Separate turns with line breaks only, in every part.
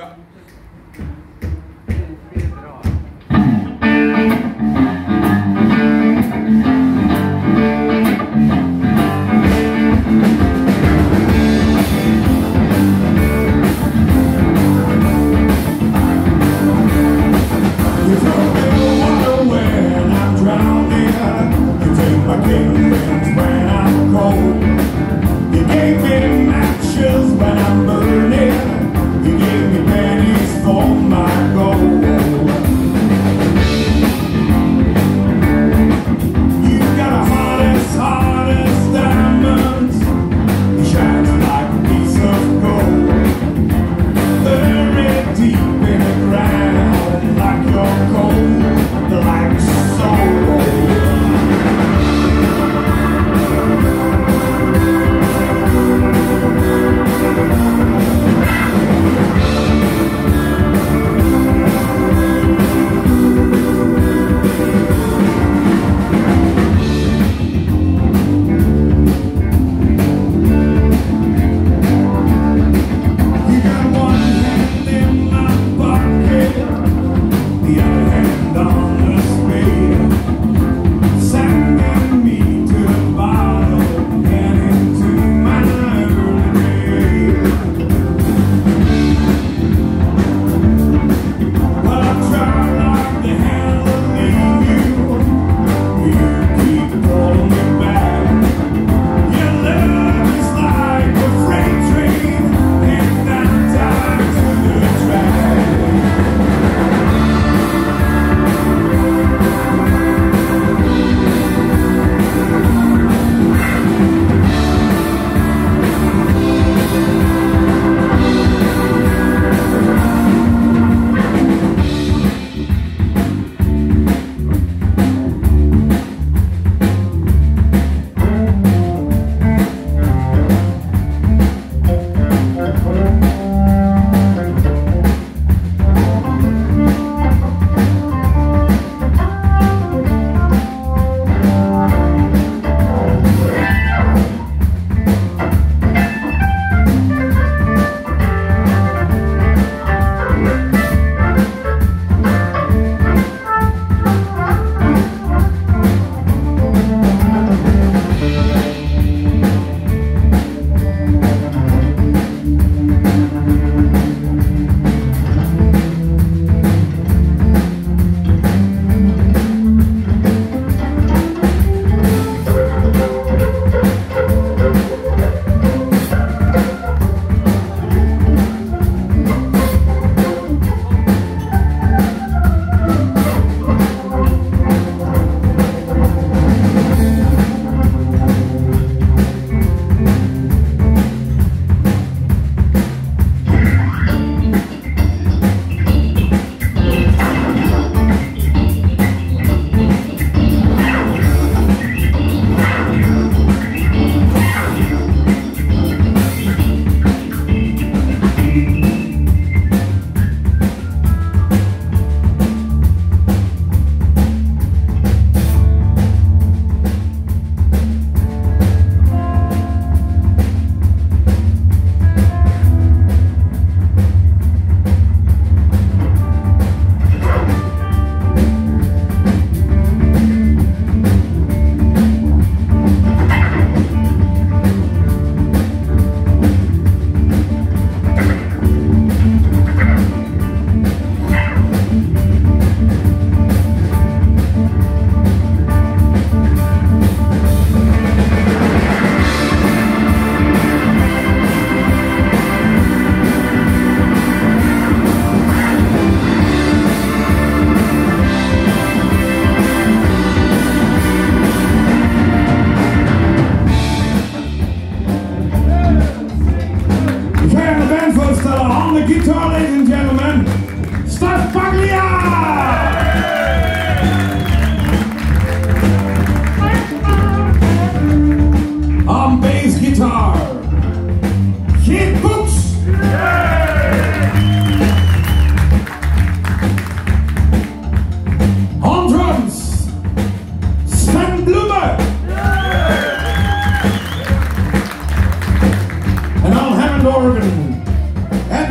Matches when I'm burning. You me pennies.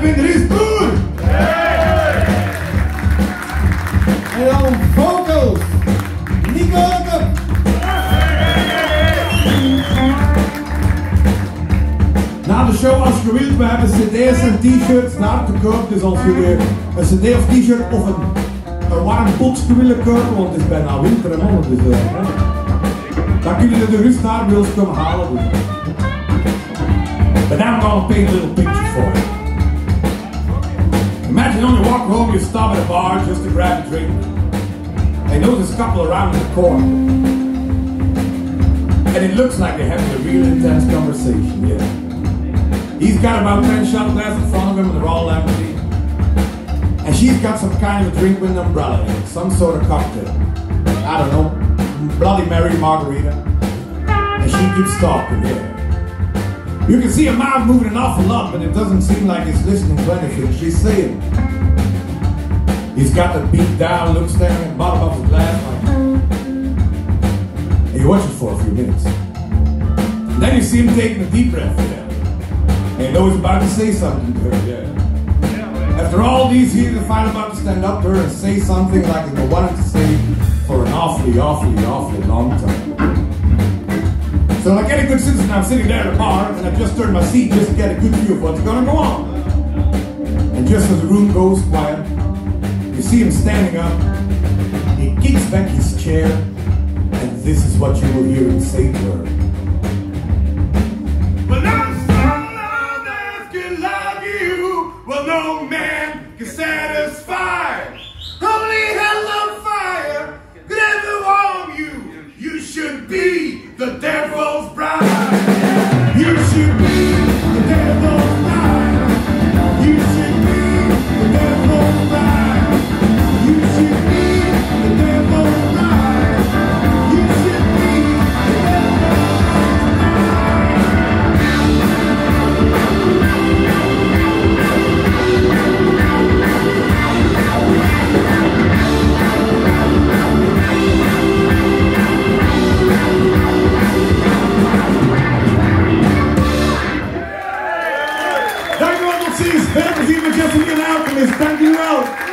Edwin Riesboer. En dan vocals, Nico Na de show als gewild, we hebben cd's en t-shirts naar te koop. Dus als jullie een cd of t-shirt of een, een warm potje willen kopen, want het is bijna winter en alles. Dus, dan kunnen jullie de rust naar bij ons komen halen. But We I'm een paint little picture voor je. Imagine on your walk home, you stop at a bar just to grab a drink. And notice a couple around the corner. And it looks like they're having a real intense conversation, yeah. He's got about 10 shot glasses in front of him and they're all empty. And she's got some kind of drink with an umbrella in it, some sort of cocktail. I don't know, Bloody Mary margarita. And she keeps talking, yeah. You can see a mouth moving an awful lot, but it doesn't seem like it's listening to anything she's saying. He's got the beat down, look staring at the bottom of the glass like, and you watch it for a few minutes. And then you see him taking a deep breath yeah. And know he's about to say something to her, yeah. After all these years, he's finally about to stand up to her and say something like been wanting to say for an awfully, awfully, awfully long time. So like any good citizen, I'm sitting there at a bar and I just turned my seat just to get a good view of what's gonna go on. And just as the room goes quiet, you see him standing up, he kicks back his chair, and this is what you will hear him say to her. You Dankjewel, tot ziens. Veel